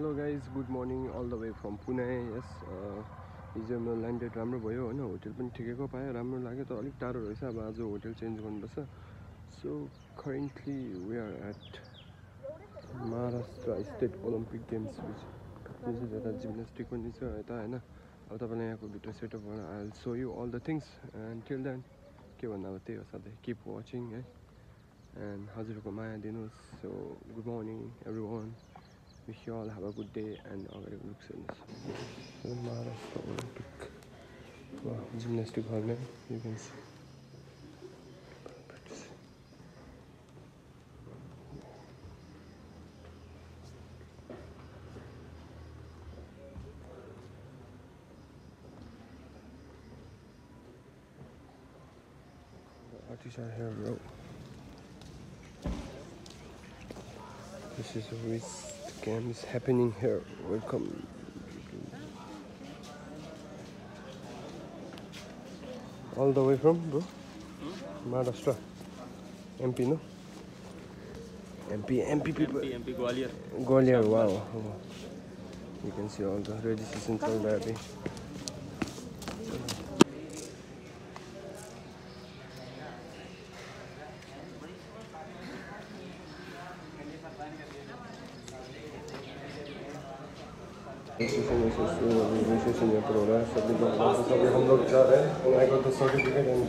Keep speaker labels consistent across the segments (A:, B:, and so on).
A: Hello guys good morning all the way from Pune yes हिजो मेरो landed राम्रो भयो होइन होटेल पनि ठिकैको पायो राम्रो लाग्यो तर अलिक टाढो रहेछ अब आज होटेल चेन्ज गर्नुपर्छ। So currently we are at Maharashtra state Olympic games which यता जिम्नास्टिक पनि छ यता होइन। अब तपाईँलाई यहाँको भिडियो सेटअप गरेर I so you all the things and till then के भन्नु अब त्यही हो सधैँ किप वाचिङ है। एन्ड हजुरहरूको माया दिनुहोस्। So good morning everyone Wish you all have a good day and a very good success. Maharashtra Olympic wow, gymnastic hall में you can see. Artists are here, bro. This is a risk scam is happening here. Welcome. All the way from bro? Maharashtra. MP no? MP, MP people.
B: MP, MP Gwalior.
A: Gwalior, wow. You can see all the registrations all the happy.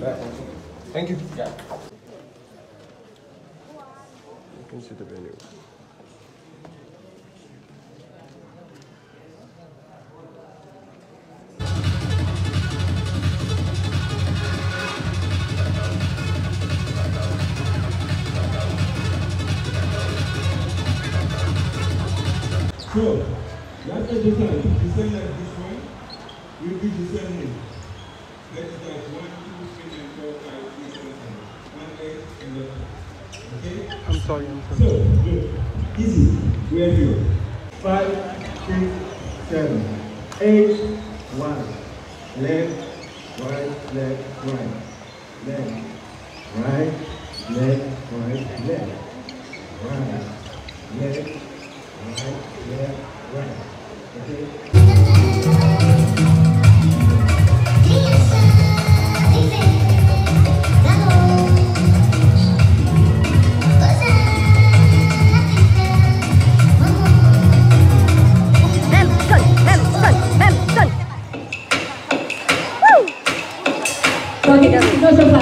A: Back thank you You can see the venue.
C: Descend like this way. You'll be descending. Let's start. One, two, three, and four, five, six, seven, eight. One, eight, and then. Okay?
A: I'm sorry, I'm
C: So, look. Easy. We are here. Five, six, seven, eight, one. Left, right, left, right. Left, right, left, right, left. Right, left, right, left, right. Okay?
D: Memson,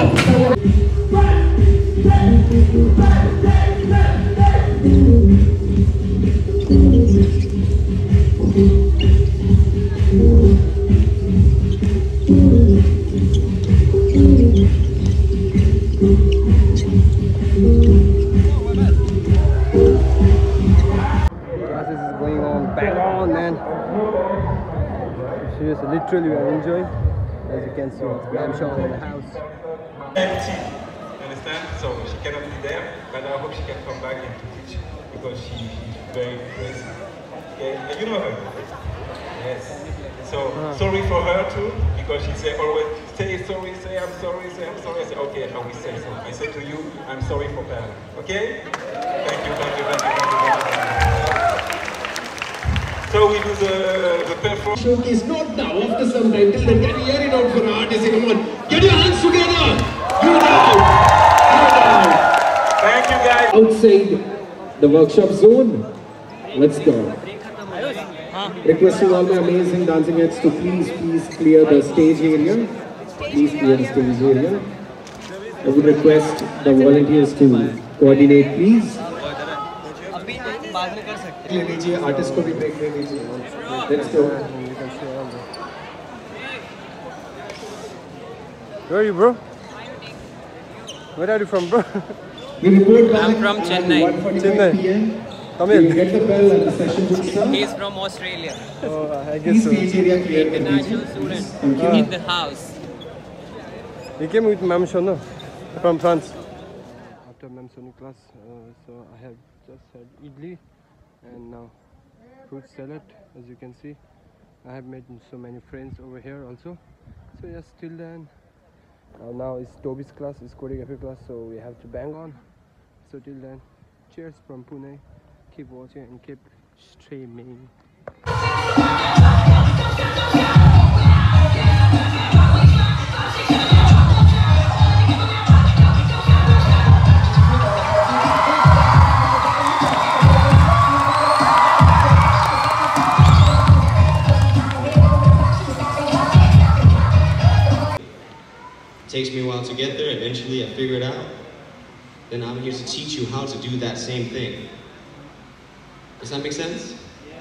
A: Seriously, literally, we are. As you can see, I'm showing in the house.
C: empty. Understand? So she cannot be there, but I hope she can come back and teach because she, she's very crazy. Okay, and you know her. Yes. So ah. sorry for her too because she said always say sorry, say I'm sorry, say I'm sorry. I say okay, I will say so. I say to you, I'm sorry for her. Okay? Thank you, thank you, thank you, thank you. Thank you. We the uh, the performance.
E: showcase not now, after some time. Till then, can you hear it out for our artists? Come on, get your hands together. You now, you now.
C: Thank you guys.
E: Outside the workshop zone. Let's go. Requesting all the amazing dancing heads to please, please clear the stage area. Please clear the stage area. I would request the volunteers to coordinate, please. ले लीजिए artist को भी break दे लीजिए let's go
A: And you can see all the. Where are you, bro? Where are you from, bro?
E: We report back
F: I'm from
E: at
F: Chennai.
E: 1:45
A: Chennai.
E: PM.
A: Tamil.
E: You get the bell and the session will start.
F: He's from Australia.
A: Oh, I
E: Please
A: guess so.
E: stage area clear कर
F: International
E: दीजिए.
F: student
E: Thank you.
F: in the house.
A: He came with Mamsho, no? From France. After Mamsoni class, uh, so I have just had idli and now fruit salad, as you can see. I have made so many friends over here also. So yes, till then, uh, now it's Toby's class, it's choreography class, so we have to bang on. So till then, cheers from Pune. Keep watching and keep streaming.
B: Takes me a while to get there. Eventually, I figure it out. Then I'm here to teach you how to do that same thing. Does that make sense? Yeah.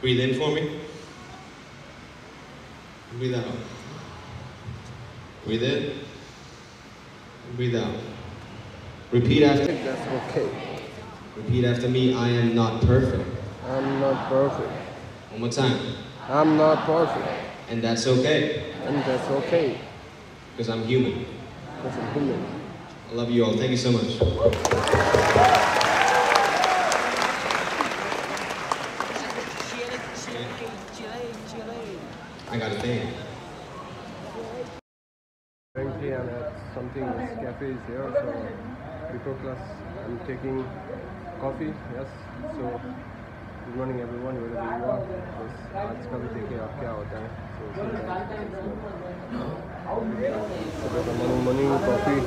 B: Breathe in for me. Breathe out. Breathe in. Breathe out. Repeat after.
A: that's okay.
B: Repeat after me. I am not perfect.
A: I'm not perfect.
B: One more time.
A: I'm not perfect.
B: And that's okay,
A: And that's okay
B: because I'm human.
A: That's a human.
B: I love you all. Thank you so much. I got a thing.
A: Currently I'm at something this cafe is here so before class I'm taking coffee yes so good morning everyone wherever you are बस आज का भी देखिए अब क्या होता है so सुबह का morning morning coffee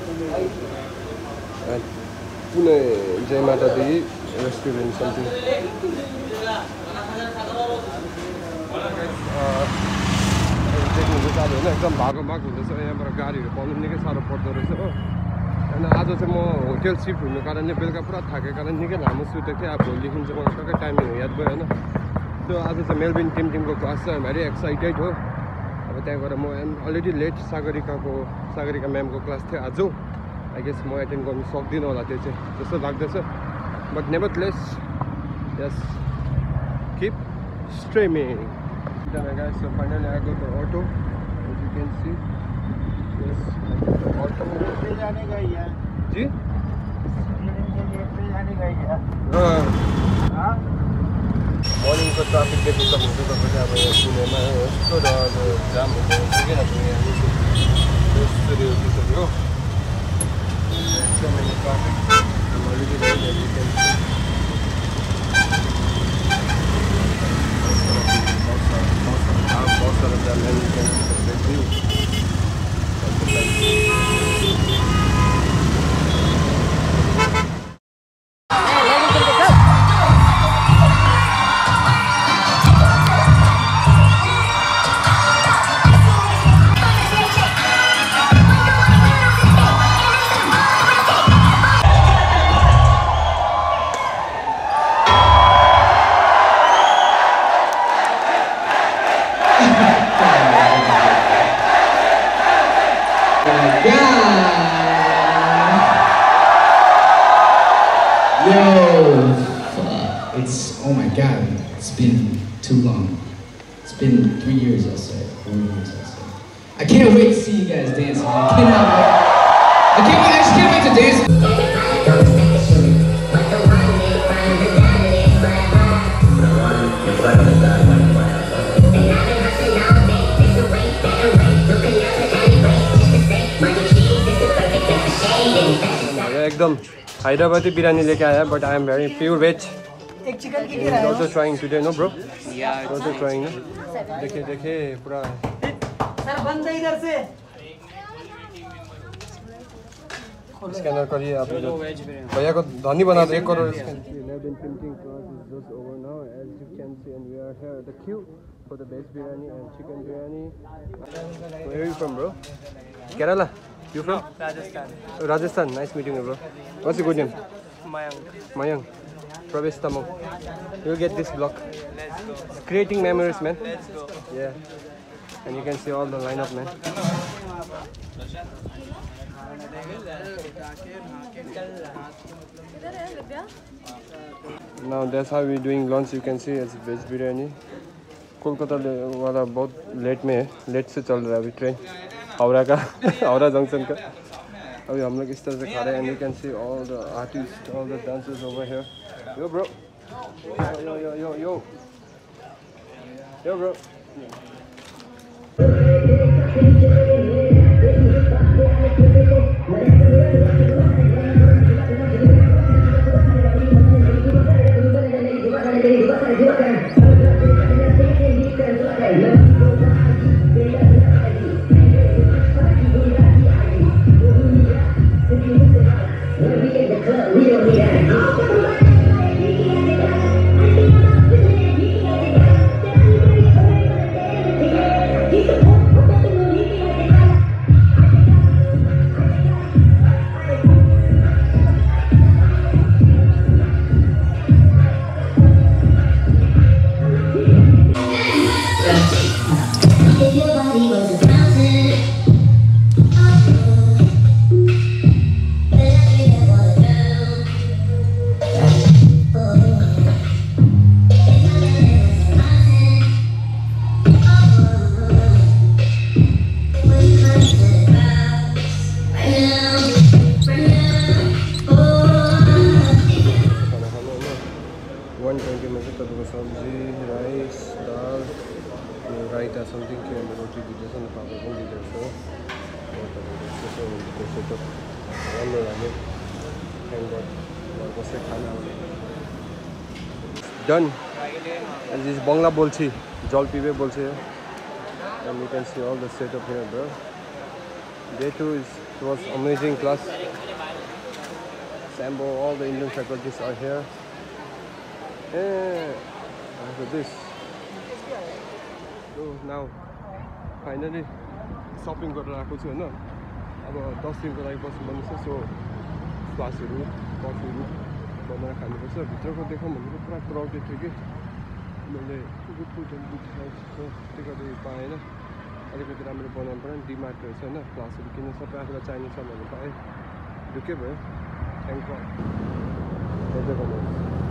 A: at Pune जय माता दी restaurant something देख्नुहुन्छ अब होइन एकदम भागो भाग हुँदैछ यहाँबाट गाडीहरू पाउनु निकै साह्रो पर्दो रहेछ हो होइन आज चाहिँ म होटेल सिफ्ट हुनु कारणले बेलुका पुरा थाकेको कारण निकै लामो सुतेको थिएँ अब भोलिदेखि चाहिँ मलाई टक्कै टाइमिङ याद भयो होइन त्यो आज चाहिँ मेलबिन टिम टिमको क्लास छ भेरी एक्साइटेड हो अब त्यहाँबाट म एम अलरेडी लेट सागरिकाको सागरिका म्यामको क्लास थियो आज। आई गेस म एटेन्ड गर्नु सक्दिनँ होला त्यो चाहिँ। जस्तो but nevertheless yes keep streaming finally ji morning ko traffic देखो कम होते तो फिर आप में उसको जाम हो गया ठीक है ना पुणे
F: सूर्य होती it's been too long. It's been three years, I'll say. Four years, I'll say. I can't wait to see you guys dancing. I cannot wait. I can't wait, I just can't wait to dance.
A: भैया एकदम हैदराबादी बिरयानी लेके आया but I am very pure veg
G: एक chicken की
A: किराया है। Also trying today no bro या also trying देखिए देखिए पूरा।
G: सर बंद है इधर से।
A: स्कैनर करिए आप। भैया को धनी बना दे 1 crore
G: scan
A: Rajasthan nice meeting bro what's good name
G: Mayank
A: Mayank Pravesh Tamang you'll get this block
G: go
A: creating memories man yeah and you can see all the lineup man now that's how we're doing lunch you can see it's veg biryani Kolkata वाला बहुत late में है late से चल रहा है अभी train Howrah का हावड़ा जंक्शन का अभी हम लोग इस तरह से खा रहे हैं and you can see all the artist all the dancers over here Yo, bro. Yo, yo, yo, yo, yo. Yo, bro. Yeah. something came and the. Done. And this is Bangla Bolchi, Jol Pibe Bolchi. And you can see all the setup here, bro. Day 2 is, it was amazing class. Sambo, all the Indian faculties are here. Yeah, this. So now finally shopping गरेर आएको छु होइन? अब दस दिनको लागि बस्नु पर्नेछ सो फ्लासहरू कफीहरू बनाएर खानुपर्छ। भित्रको देखाउँ भनेको पुरा क्राउडेड थियो कि। मैले good food and good house त्यो गर्दै पाएन अलिकति राम्रो बनाउनु पऱ्यो नि डिमार्ट रहेछ होइन? फ्लासहरू किन्नु सबै आफूलाई चाहिने सामानहरू पाएँ। ढुक्कै भयो? थ्याङ्क गर्नुहोस्